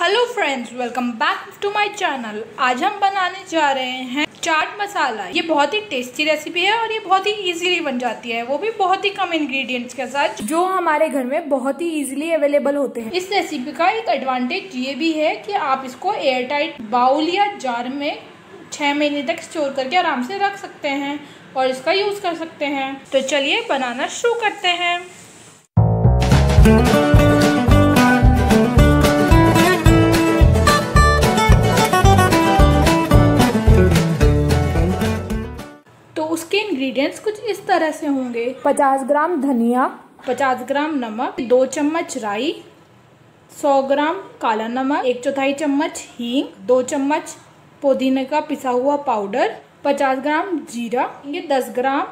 Hello friends welcome back to my channel आज हम बनाने जा रहे हैं चाट मसाला। ये बहुत ही टेस्टी रेसिपी है और ये बहुत ही इजीली बन जाती है। वो भी बहुत ही कम इंग्रेडिएंट्स के साथ, जो हमारे घर में बहुत ही इजीली अवेलेबल होते हैं। इस रेसिपी का एक एडवांटेज ये भी है कि आप इसको एयर टाइट बाउल या जार में छः महीने तक स्टोर करके आराम से रख सकते हैं और इसका यूज़ कर सकते हैं। तो चलिए बनाना शुरू करते हैं। इंग्रेडिएंट्स कुछ इस तरह से होंगे। 50 ग्राम धनिया। 50 ग्राम नमक दो चम्मच राई 100 ग्राम काला नमक एक चौथाई चम्मच हींग दो चम्मच पुदीने का पिसा हुआ पाउडर 50 ग्राम जीरा ये 10 ग्राम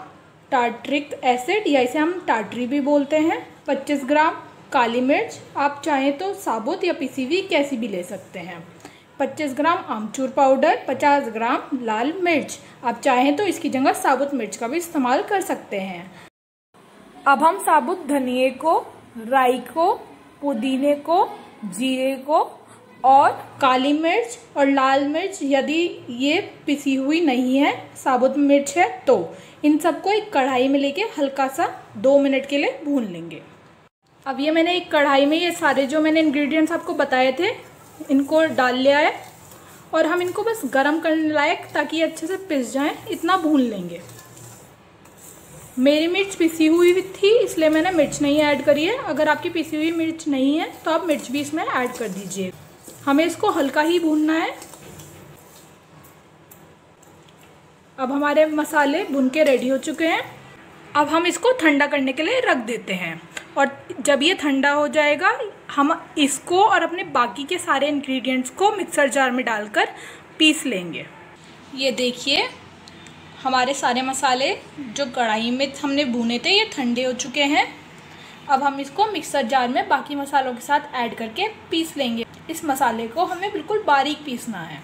टार्ट्रिक एसिड या इसे हम टार्ट्री भी बोलते हैं। 25 ग्राम काली मिर्च आप चाहें तो साबुत या पिसी हुई कैसी भी ले सकते हैं। 25 ग्राम आमचूर पाउडर 50 ग्राम लाल मिर्च। आप चाहें तो इसकी जगह साबुत मिर्च का भी इस्तेमाल कर सकते हैं। अब हम साबुत धनिए को, राई को, पुदीने को, जीरे को और काली मिर्च और लाल मिर्च, यदि ये पिसी हुई नहीं है, साबुत मिर्च है तो इन सबको एक कढ़ाई में लेके हल्का सा दो मिनट के लिए भून लेंगे। अब ये मैंने एक कढ़ाई में ये सारे जो मैंने इंग्रेडिएंट्स आपको बताए थे इनको डाल लिया है और हम इनको बस गरम करने लायक ताकि ये अच्छे से पिस जाएँ, इतना भून लेंगे। मेरी मिर्च पिसी हुई थी, इसलिए मैंने मिर्च नहीं ऐड करी है। अगर आपकी पिसी हुई मिर्च नहीं है तो आप मिर्च भी इसमें ऐड कर दीजिए। हमें इसको हल्का ही भूनना है। अब हमारे मसाले भुन के रेडी हो चुके हैं। अब हम इसको ठंडा करने के लिए रख देते हैं। और जब ये ठंडा हो जाएगा, हम इसको और अपने बाकी के सारे इंग्रेडिएंट्स को मिक्सर जार में डालकर पीस लेंगे। ये देखिए, हमारे सारे मसाले जो कढ़ाई में हमने भुने थे, ये ठंडे हो चुके हैं। अब हम इसको मिक्सर जार में बाकी मसालों के साथ ऐड करके पीस लेंगे। इस मसाले को हमें बिल्कुल बारीक पीसना है।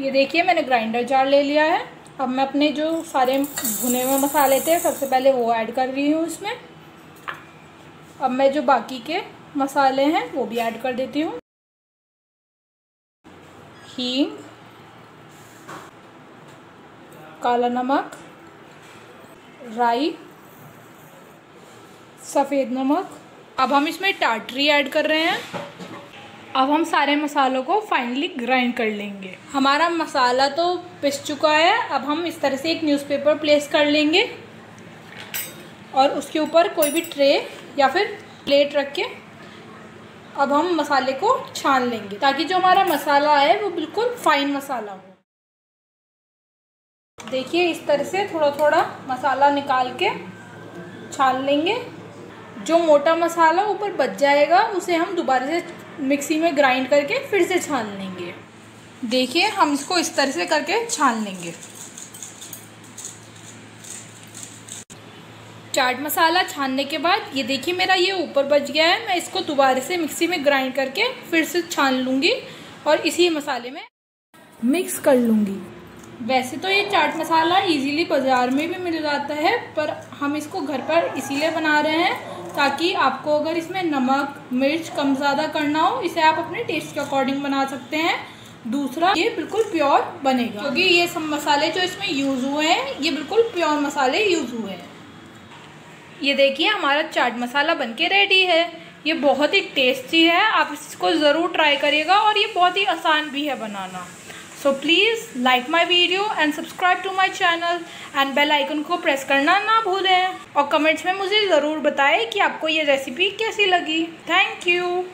ये देखिए, मैंने ग्राइंडर जार ले लिया है। अब मैं अपने जो सारे भुने हुए मसाले थे, सबसे पहले वो ऐड कर रही हूँ इसमें। अब मैं जो बाकी के मसाले हैं, वो भी ऐड कर देती हूँ। हींग, काला नमक, राई, सफ़ेद नमक। अब हम इसमें टाटरी ऐड कर रहे हैं। अब हम सारे मसालों को फाइनली ग्राइंड कर लेंगे। हमारा मसाला तो पिस चुका है। अब हम इस तरह से एक न्यूज़पेपर प्लेस कर लेंगे। और उसके ऊपर कोई भी ट्रे या फिर प्लेट रख के अब हम मसाले को छान लेंगे ताकि जो हमारा मसाला है वो बिल्कुल फाइन मसाला हो। देखिए, इस तरह से थोड़ा थोड़ा मसाला निकाल के छान लेंगे। जो मोटा मसाला ऊपर बच जाएगा, उसे हम दोबारा से मिक्सी में ग्राइंड करके फिर से छान लेंगे। देखिए, हम इसको इस तरह से करके छान लेंगे। चाट मसाला छानने के बाद, ये देखिए मेरा ये ऊपर बच गया है, मैं इसको दोबारा से मिक्सी में ग्राइंड करके फिर से छान लूँगी और इसी मसाले में मिक्स कर लूँगी। वैसे तो ये चाट मसाला इजीली बाज़ार में भी मिल जाता है, पर हम इसको घर पर इसीलिए बना रहे हैं ताकि आपको अगर इसमें नमक, मिर्च कम ज़्यादा करना हो, इसे आप अपने टेस्ट के अकॉर्डिंग बना सकते हैं। दूसरा, ये बिल्कुल प्योर बनेगा। क्योंकि ये सब मसाले जो इसमें यूज़ हुए हैं, ये बिल्कुल प्योर मसाले यूज़ हुए हैं। ये देखिए, हमारा चाट मसाला बन के रेडी है। ये बहुत ही टेस्टी है। आप इसको ज़रूर ट्राई करिएगा और ये बहुत ही आसान भी है बनाना। So please like my video and subscribe to my channel and bell icon को प्रेस करना ना भूलें। और कमेंट्स में मुझे ज़रूर बताएँ कि आपको ये रेसिपी कैसी लगी। Thank you